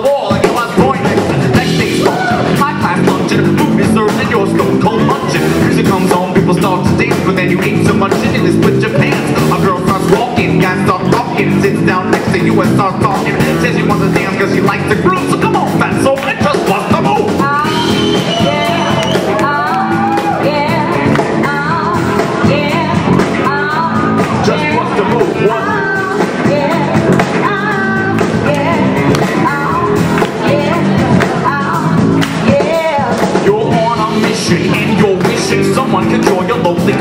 wall like I was going next to the next day's High class luncheon, food is served in your stone cold luncheon. Music comes on, people start to dance, but then you eat. Someone can cure your lonely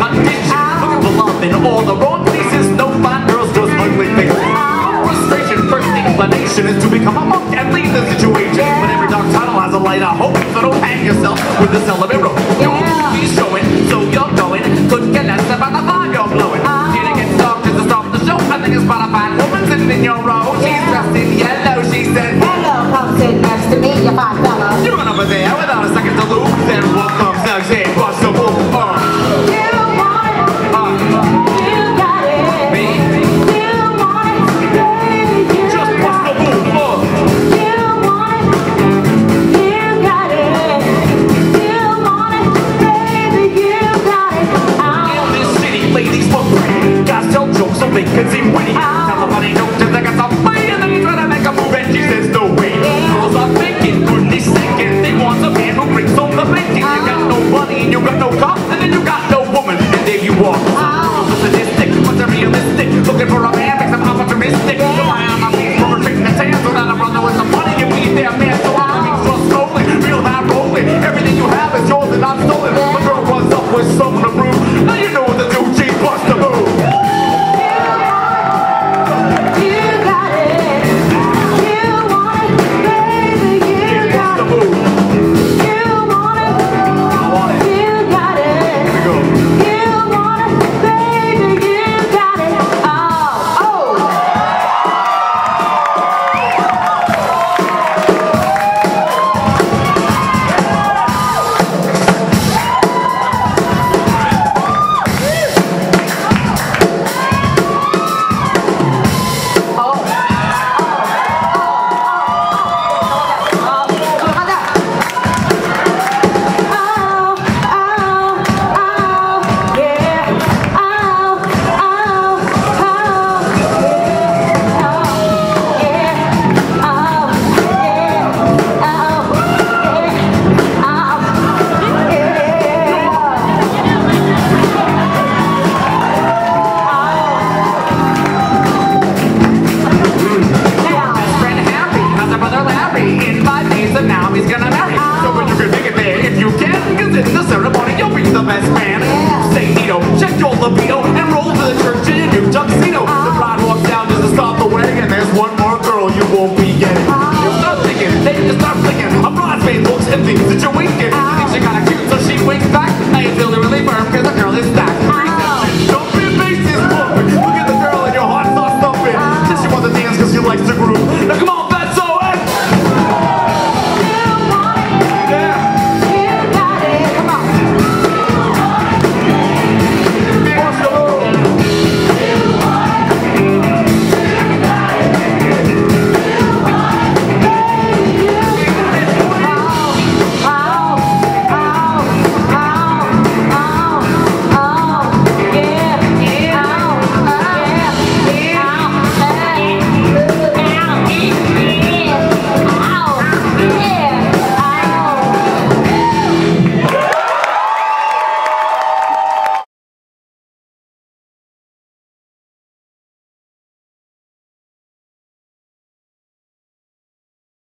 have is